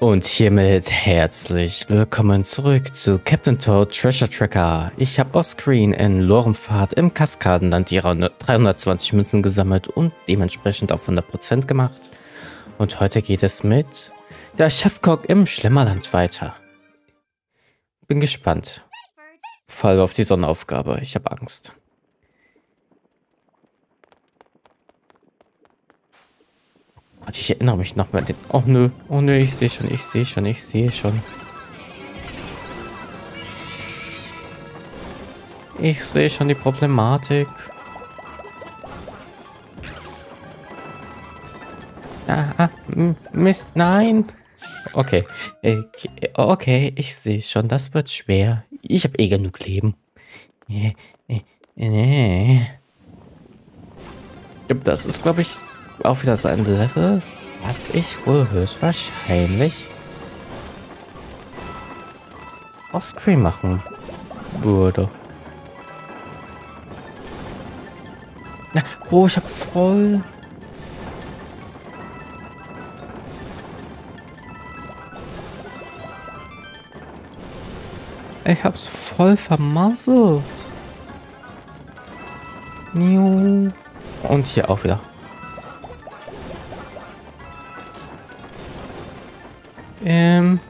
Und hiermit herzlich willkommen zurück zu Captain Toad Treasure Tracker. Ich habe offscreen in Loremfahrt im Kaskadenland die 320 Münzen gesammelt und dementsprechend auf 100% gemacht. Und heute geht es mit der Chefkock im Schlemmerland weiter. Bin gespannt. Voll auf die Sonnenaufgabe. Ich habe Angst. Gott, ich erinnere mich noch mal den... Oh nö, oh nö, ich sehe schon, ich sehe schon, ich sehe schon. Ich sehe schon die Problematik. Ah, Mist, nein. Okay, okay, ich sehe schon, das wird schwer. Ich habe eh genug Leben. Nee, nee, nee. Das ist, glaube ich, auch wieder so ein Level, was ich wohl höchstwahrscheinlich offscreen machen würde. Oh, ich hab voll... Ich hab's voll vermasselt. Und hier auch wieder. Ähm.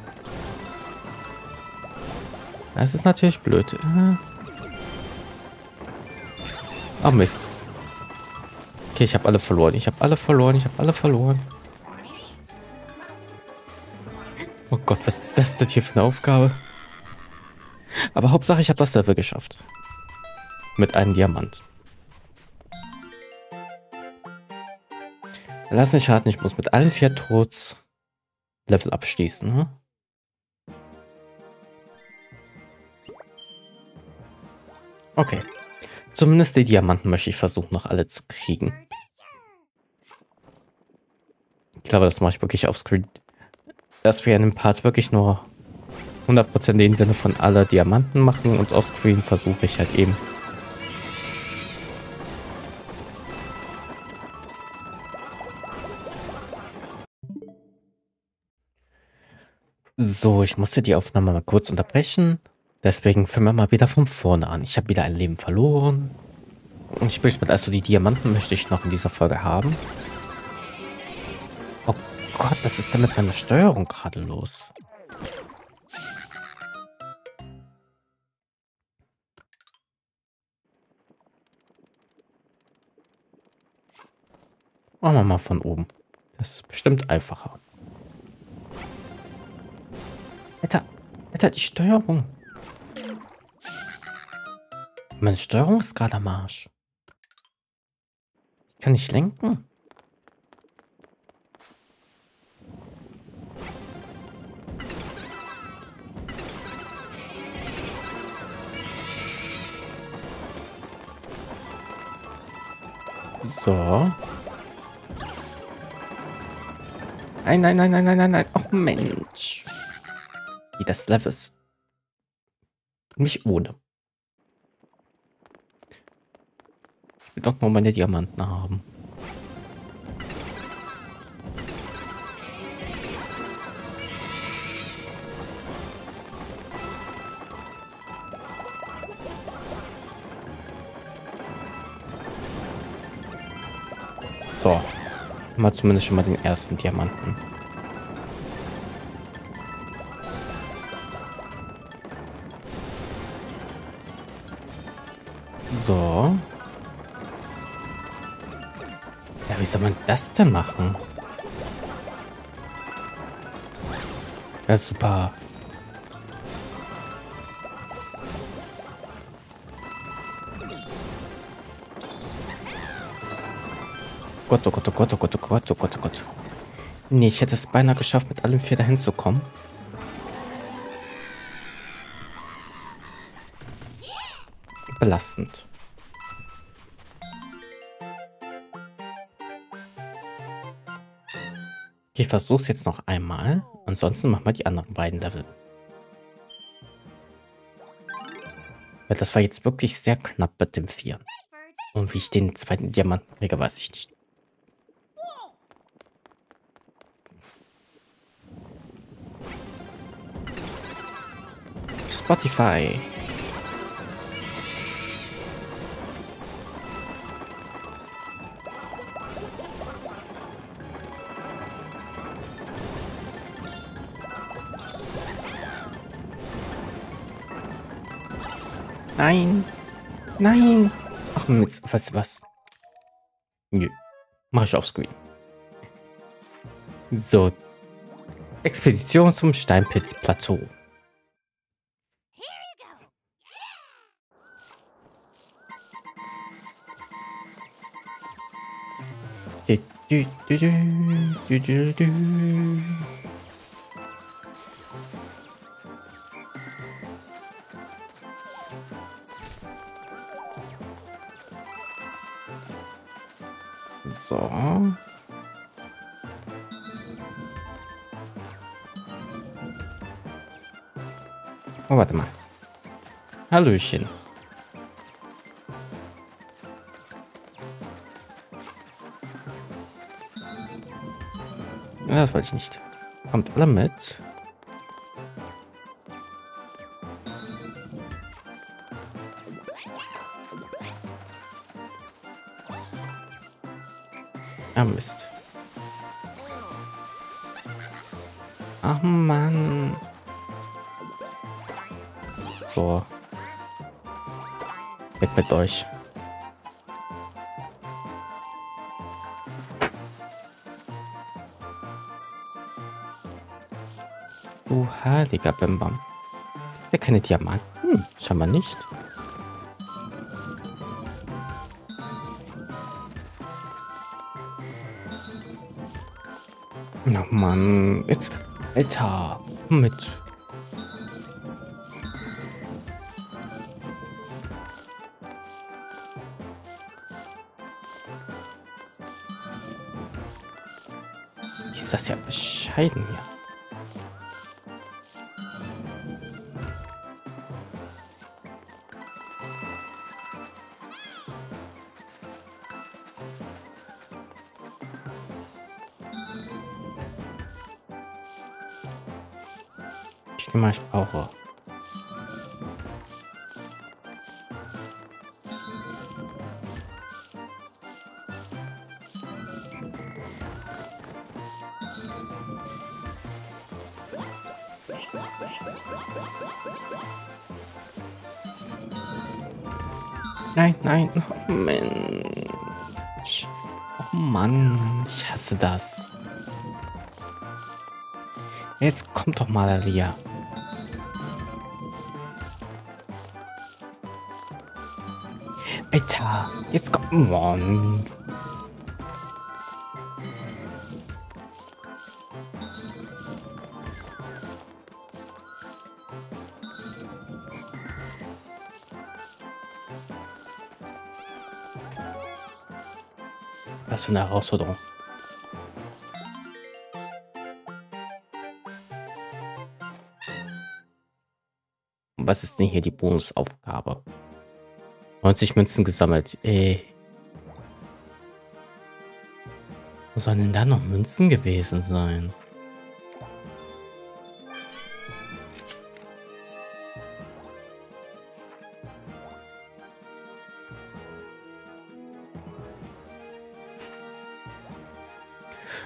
Das ist natürlich blöd. Oh Mist. Okay, ich habe alle verloren. Ich habe alle verloren. Ich habe alle verloren. Oh Gott, was ist das denn hier für eine Aufgabe? Aber Hauptsache, ich habe das Level geschafft. Mit einem Diamant. Lass mich raten, ich muss mit allen vier Tods Level abschließen. Ne? Okay. Zumindest die Diamanten möchte ich versuchen, noch alle zu kriegen. Ich glaube, das mache ich wirklich auf Screen. Dass wir in dem Part wirklich nur 100% den Sinne von aller Diamanten machen und auf Screen versuche ich halt eben So, ich musste die Aufnahme mal kurz unterbrechen. Deswegen fangen wir mal wieder von vorne an. Ich habe wieder ein Leben verloren. Und ich möchte mit also die Diamanten möchte ich noch in dieser Folge haben. Oh Gott, was ist denn mit meiner Steuerung gerade los? Machen wir mal von oben. Das ist bestimmt einfacher. Alter, die Steuerung. Meine Steuerung ist gerade am Arsch. Ich kann nicht lenken. So. Nein, nein, nein, nein, nein, nein, nein. Oh Mensch wie das Level ist. Nicht ohne. Ich will doch nur meine Diamanten haben. So. Mal zumindest schon mal den ersten Diamanten. So. Ja, wie soll man das denn machen? Ja, super. Gott, oh Gott, oh Gott, oh Gott, oh Gott, oh Gott, oh Gott. Nee, ich hätte es beinahe geschafft, mit allem vier dahin zu kommen. Belastend. Ich versuch's jetzt noch einmal. Ansonsten machen wir die anderen beiden Level. Weil das war jetzt wirklich sehr knapp mit dem 4. Und wie ich den zweiten Diamanten kriege, weiß ich nicht. Spotify. Nein. Nein. Ach, Mist. Weißt du was? Nö. Mach ich auf Screen. So. Expedition zum Steinpitz-Plateau. Du, du, du, du, du, du. So. Oh, warte mal. Hallöchen. Das wollte ich nicht. Kommt alle mit. Ah, Mist. Ach, Mann. So. Weg mit euch. Du heiliger Bimbam. Der keine Diamanten? Hm, scheinbar nicht. Mann, jetzt, Alter, mit. Ist das ja bescheiden hier. Mal, ich brauche. Nein, nein, oh Mensch. Oh Mann, ich hasse das. Jetzt kommt doch mal, Alia. Jetzt kommt... Mann. Was für eine Herausforderung. Was ist denn hier die Bonusaufgabe? 90 Münzen gesammelt. Ey. Wo sollen denn da noch Münzen gewesen sein?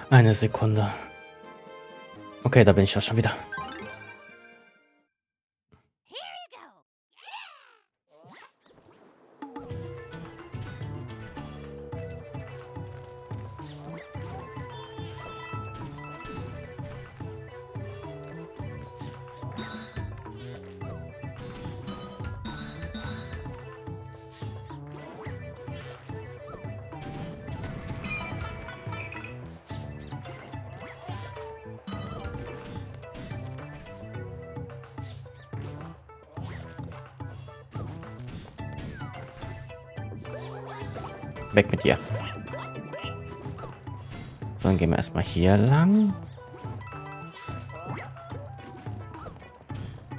Eine Sekunde. Okay, da bin ich ja schon wieder. Weg mit dir. So, dann gehen wir erstmal hier lang.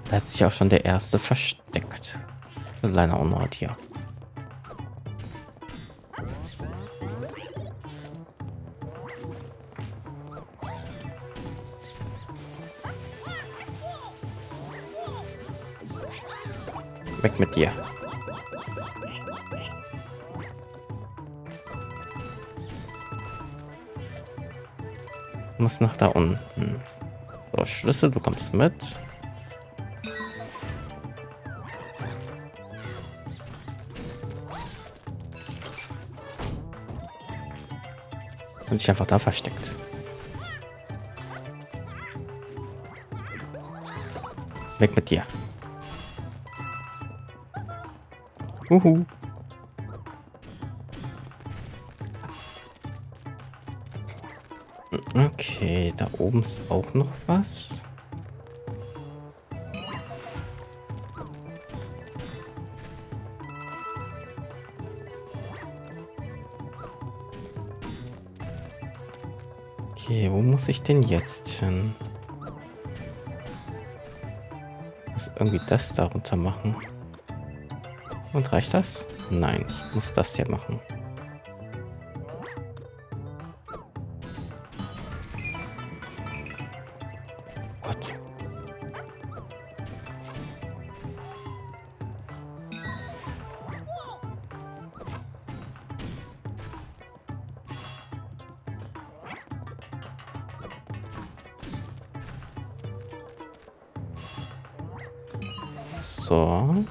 Da hat sich auch schon der erste versteckt. Kleiner Unort hier. Weg mit dir. Muss nach da unten. So, Schlüssel, du kommst mit. Und sich einfach da versteckt. Weg mit dir. Uhu. Okay, da oben ist auch noch was. Okay, wo muss ich denn jetzt hin? Muss irgendwie das darunter machen. Und reicht das? Nein, ich muss das hier machen. So.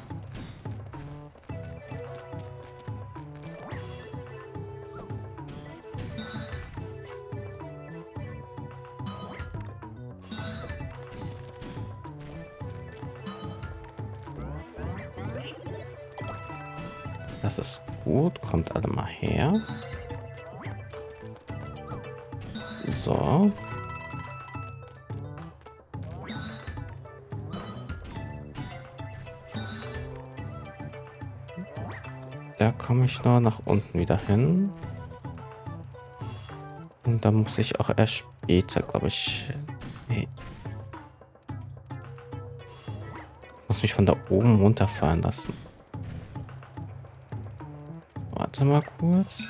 Da komme ich nur nach unten wieder hin. Und da muss ich auch erst später, glaube ich. Nee. Ich muss mich von da oben runterfahren lassen. Warte mal kurz.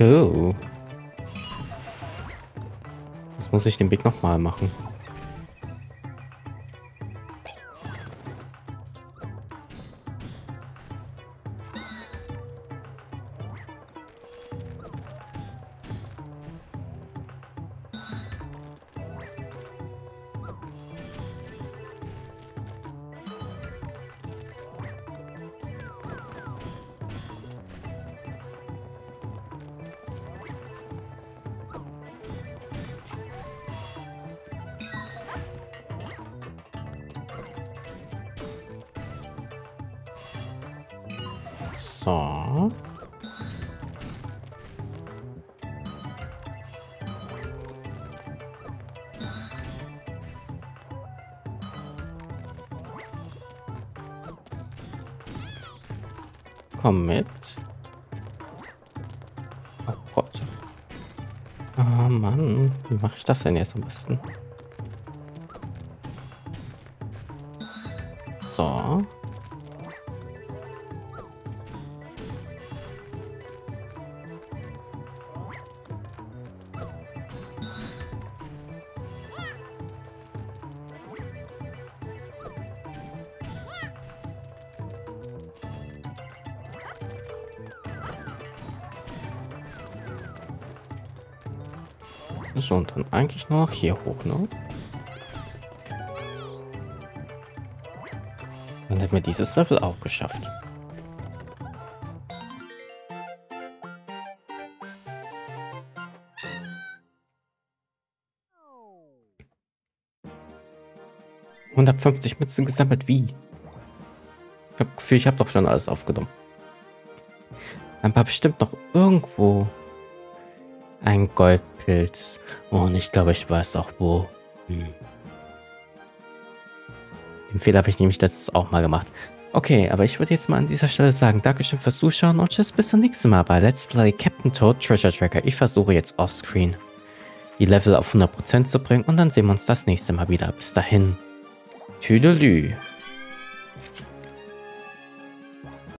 Oh. Jetzt muss ich den Weg nochmal machen. So. Komm mit. Oh Gott. Oh Mann, wie mache ich das denn jetzt am besten? So. So, und dann eigentlich nur noch hier hoch, ne? Dann hätten wir dieses Level auch geschafft. ...150 Münzen gesammelt, wie? Ich habe Gefühl, ich habe doch schon alles aufgenommen. Dann war bestimmt noch irgendwo ein Goldpilz. Und ich glaube, ich weiß auch wo. Hm. Den Fehler habe ich nämlich letztes auch mal gemacht. Okay, aber ich würde jetzt mal an dieser Stelle sagen, Dankeschön fürs Zuschauen und tschüss bis zum nächsten Mal bei Let's Play Captain Toad Treasure Tracker. Ich versuche jetzt offscreen die Level auf 100% zu bringen und dann sehen wir uns das nächste Mal wieder. Bis dahin. Tüdelü.